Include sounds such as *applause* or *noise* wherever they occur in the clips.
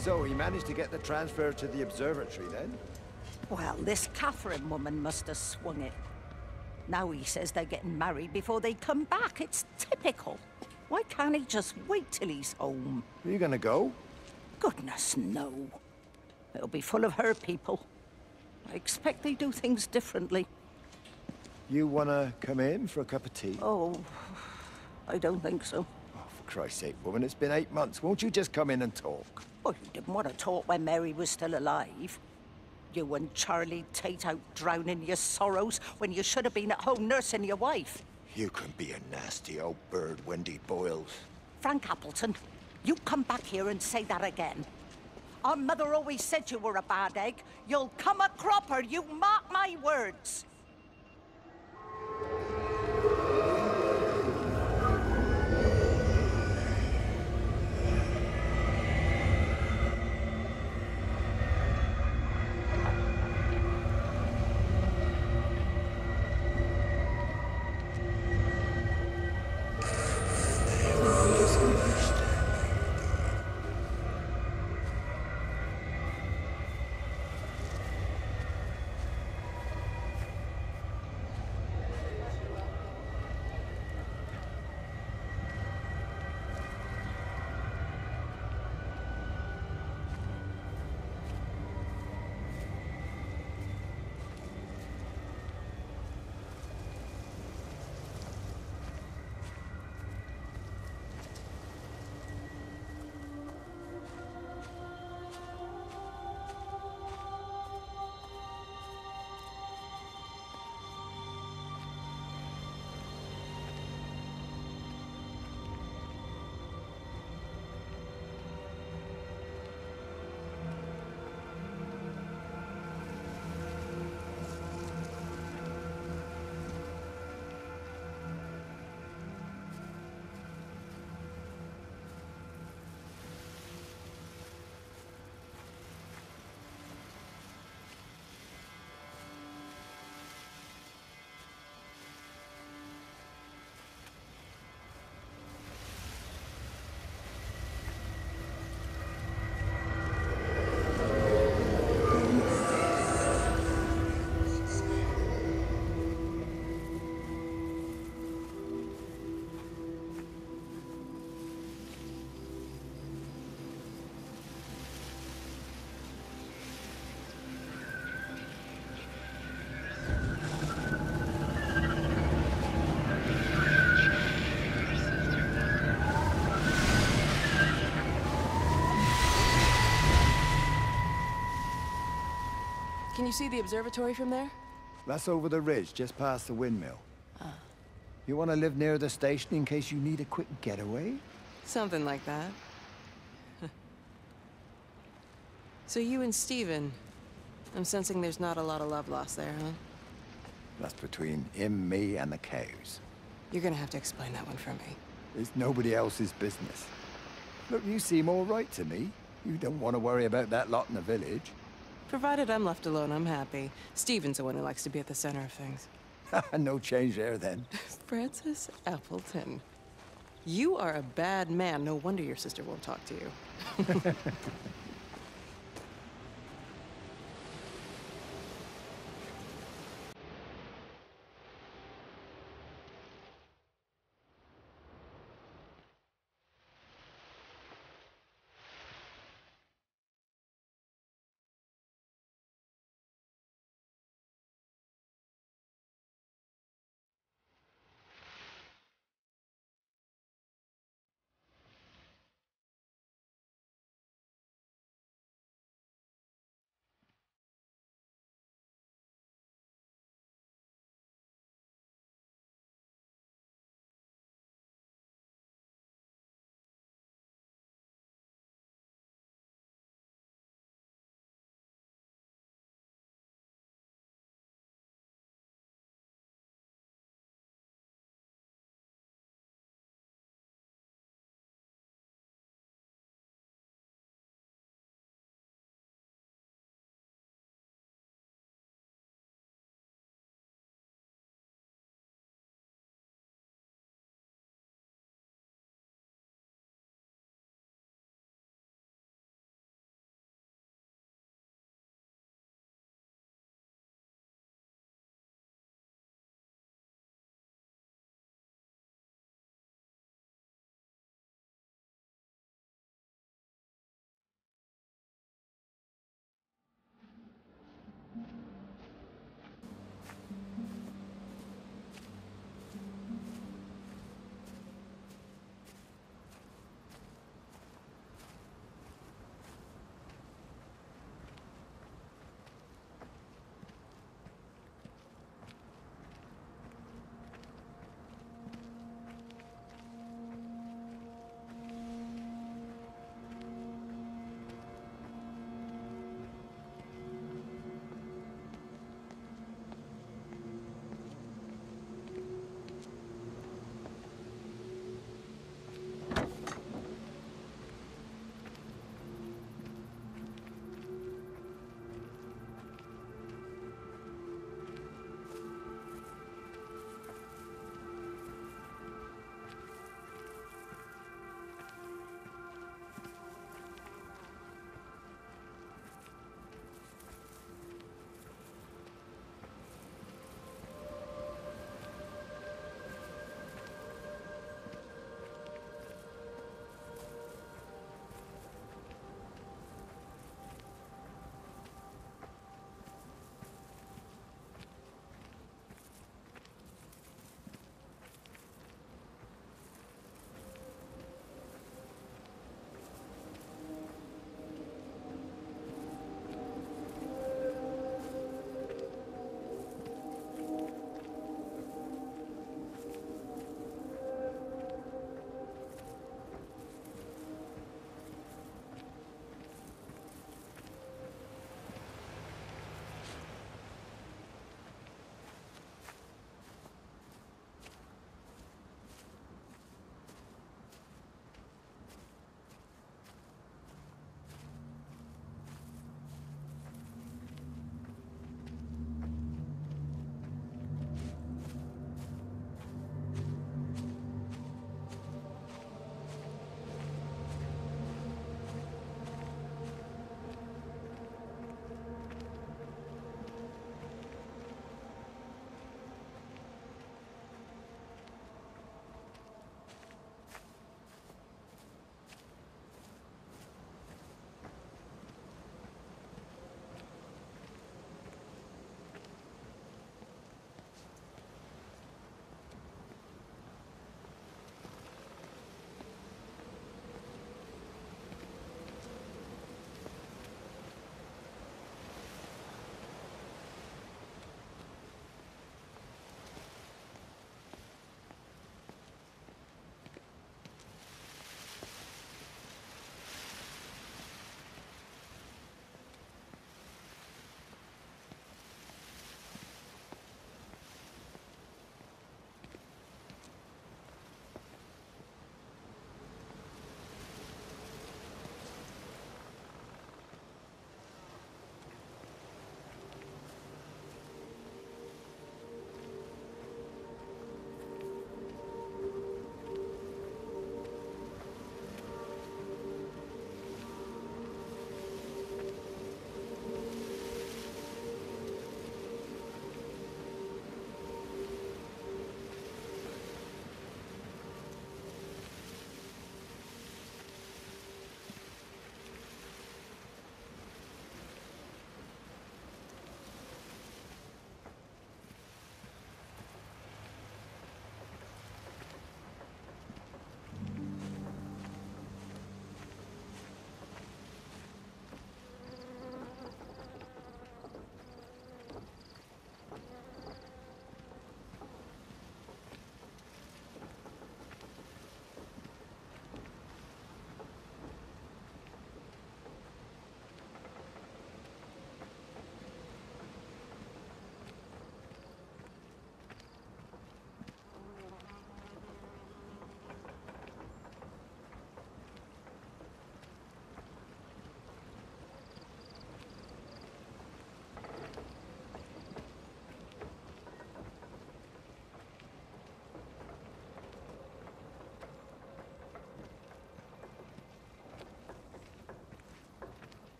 So he managed to get the transfer to the observatory then? Well, this Catherine woman must have swung it. Now he says they're getting married before they come back. It's typical. Why can't he just wait till he's home? Are you gonna go? Goodness, no. It'll be full of her people. I expect they do things differently. You wanna come in for a cup of tea? Oh, I don't think so. Oh, for Christ's sake, woman, it's been eight months. Won't you just come in and talk? Well, you didn't want to talk when Mary was still alive. You and Charlie Tate out drowning your sorrows when you should have been at home nursing your wife. You can be a nasty old bird, Wendy Boyles. Frank Appleton, you come back here and say that again. Our mother always said you were a bad egg. You'll come a cropper, you mark my words. Can you see the observatory from there? That's over the ridge, just past the windmill. Ah. You want to live near the station in case you need a quick getaway? Something like that. *laughs* so you and Stephen, I'm sensing there's not a lot of love lost there, huh? That's between him, me, and the cows. You're gonna have to explain that one for me. It's nobody else's business. Look, you seem all right to me. You don't want to worry about that lot in the village. Provided I'm left alone, I'm happy. Stephen's the one who likes to be at the center of things. *laughs* no change there, then. *laughs* Francis Appleton. You are a bad man. No wonder your sister won't talk to you. *laughs*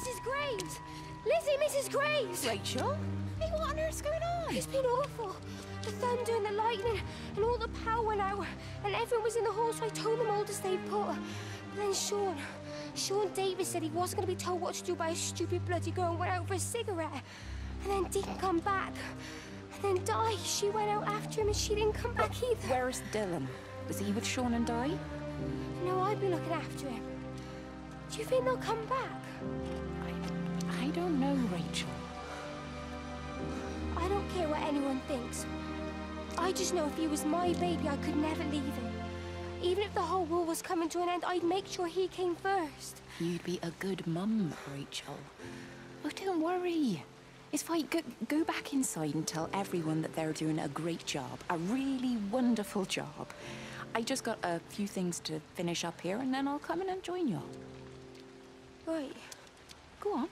Graves! Lizzie, Mrs. Graves! Rachel? Hey, what on earth's going on? It's been awful. The thunder and the lightning and all the power went out and everyone was in the hall so I told them all to stay put. But then Sean, Sean Davis said he wasn't going to be told what to do by a stupid bloody girl and went out for a cigarette. And then didn't come back. And then Di, she went out after him and she didn't come back either. Where's Dylan? Was he with Sean and Di? No, I've been looking after him. Do you think they'll come back? I, don't know, Rachel. I don't care what anyone thinks. I just know if he was my baby, I could never leave him. Even if the whole world was coming to an end, I'd make sure he came first. You'd be a good mum, Rachel. Oh, don't worry. It's fine. Go, go back inside and tell everyone that they're doing a great job. A really wonderful job. I just got a few things to finish up here, and then I'll come in and join you. Right. Go on.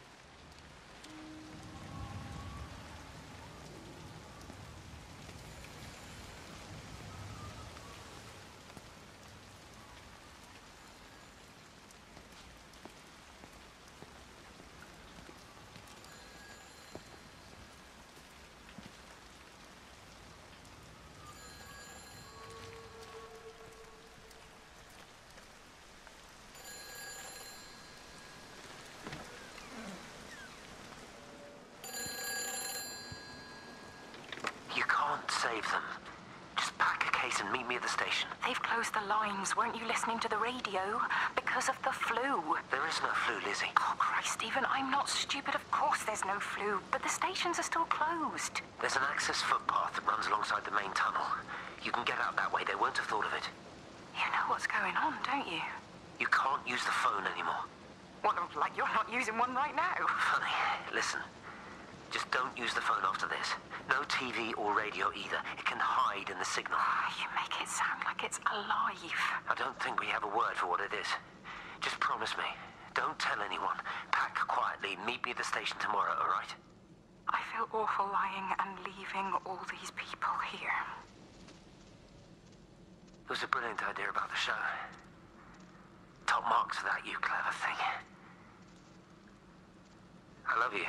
You can't save them. Just pack a case and meet me at the station. They've closed the lines. Weren't you listening to the radio? Because of the flu. There is no flu, Lizzie. Oh, Christ, Stephen, I'm not stupid. Of course there's no flu. But the stations are still closed. There's an access footpath that runs alongside the main tunnel. You can get out that way. They won't have thought of it. You know what's going on, don't you? You can't use the phone anymore. Well, like you're not using one right now. Funny. Listen. Just don't use the phone after this. No TV or radio either. It can hide in the signal. Ah, You make it sound like it's alive. I don't think we have a word for what it is. Just promise me. Don't tell anyone. Pack quietly. Meet me at the station tomorrow, all right? I feel awful lying and leaving all these people here. It was a brilliant idea about the show. Top marks for that, you clever thing. I love you.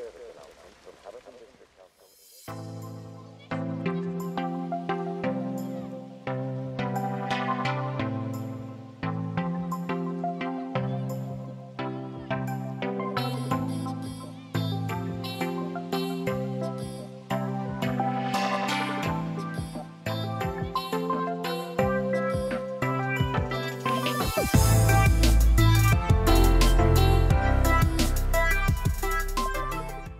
Service